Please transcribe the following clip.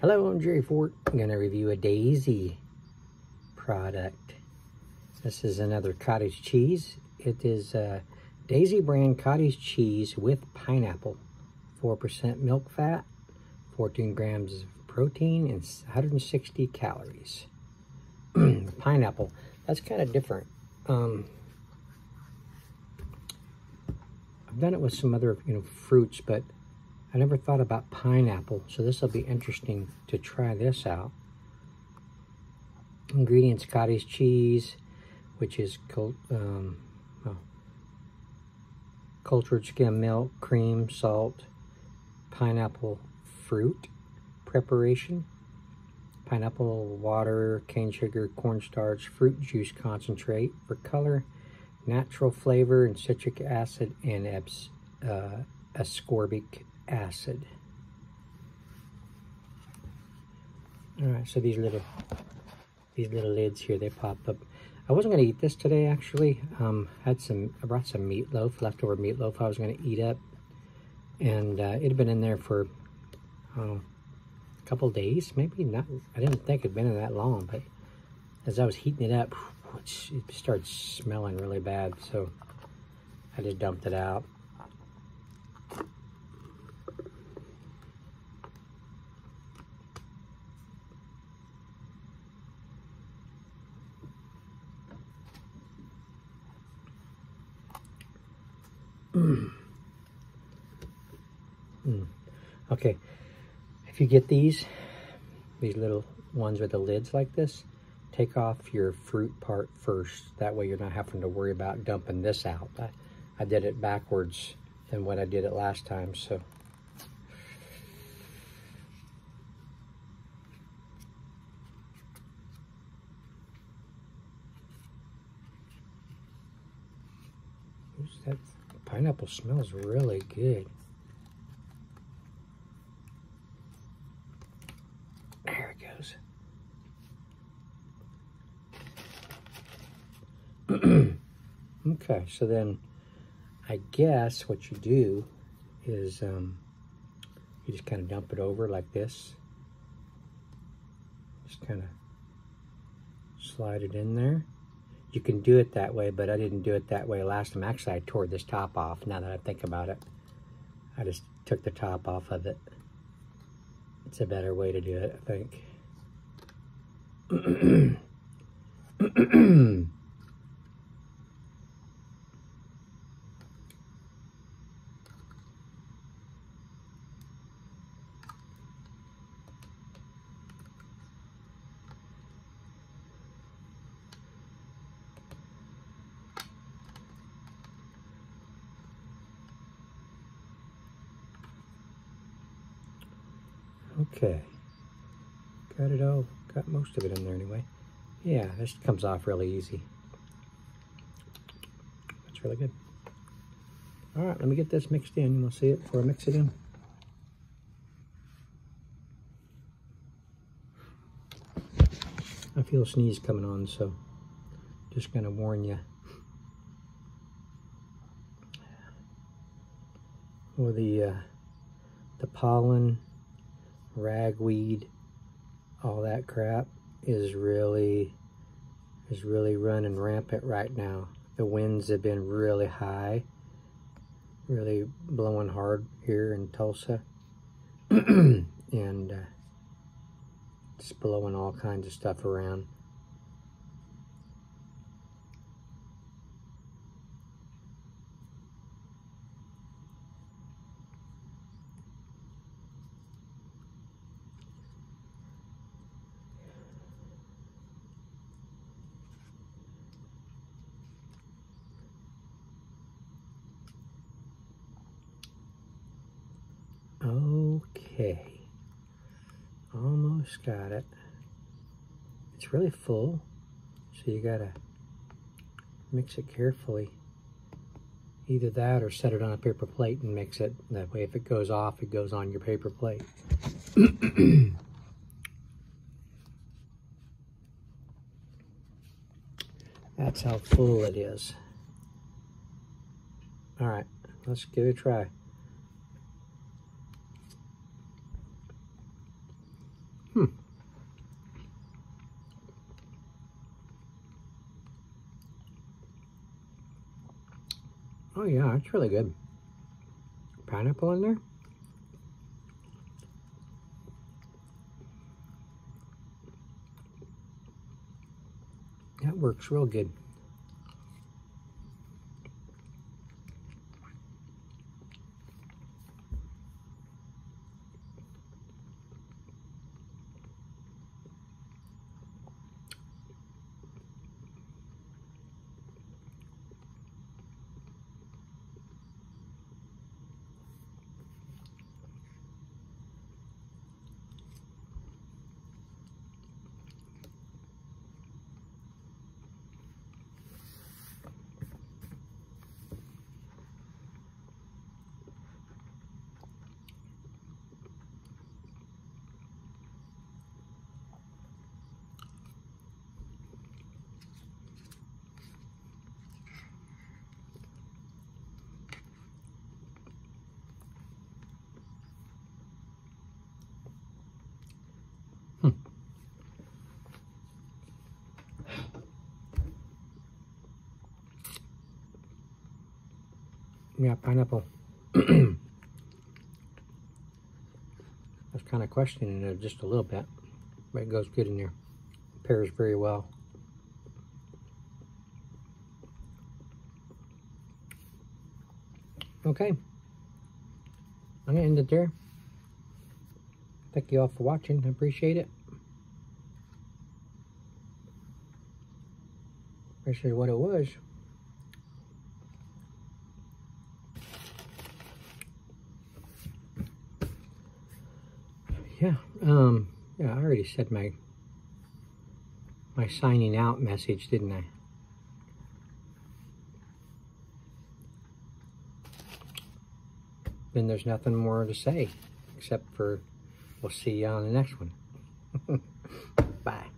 Hello, I'm Jerry Fort. I'm going to review a Daisy product. This is another cottage cheese. It is a Daisy brand cottage cheese with pineapple. 4% milk fat, 14 grams of protein, and 160 calories. pineapple, that's kind of different. Um, I've done it with some other you know fruits, but I never thought about pineapple, so this will be interesting to try this out. Ingredients, cottage cheese, which is um, well, cultured skim milk, cream, salt, pineapple fruit preparation, pineapple water, cane sugar, cornstarch, fruit juice concentrate for color, natural flavor and citric acid, and uh, ascorbic acid. All right, so these little these little lids here, they pop up. I wasn't going to eat this today, actually. Um, had some, I brought some meatloaf, leftover meatloaf I was going to eat up. And uh, it had been in there for, a couple days, maybe not. I didn't think it'd been in that long, but as I was heating it up, it started smelling really bad. So I just dumped it out. Mm. Mm. Okay, if you get these, these little ones with the lids like this, take off your fruit part first. That way you're not having to worry about dumping this out. I, I did it backwards than what I did it last time, so. That pineapple smells really good. There it goes. okay, so then I guess what you do is um, you just kind of dump it over like this. Just kind of slide it in there you can do it that way, but I didn't do it that way last time. Actually, I tore this top off, now that I think about it. I just took the top off of it. It's a better way to do it, I think. Okay. Got it all, got most of it in there anyway. Yeah, this comes off really easy. That's really good. All right, let me get this mixed in. We'll see it before I mix it in. I feel a sneeze coming on, so just gonna warn you. Or the uh, the pollen ragweed, all that crap is really is really running rampant right now. The winds have been really high, really blowing hard here in Tulsa, and uh, just blowing all kinds of stuff around. Okay. Almost got it. It's really full, so you gotta mix it carefully. Either that or set it on a paper plate and mix it. That way if it goes off, it goes on your paper plate. That's how full it is. All right, let's give it a try. Oh yeah, it's really good. Pineapple in there? That works real good. Yeah, pineapple. I was kind of questioning it just a little bit, but it goes good in there. Pairs very well. Okay. I'm going to end it there. Thank you all for watching. I appreciate it. Is what it was. Yeah, um, yeah, I already said my my signing out message, didn't I? Then there's nothing more to say, except for we'll see you on the next one. Bye.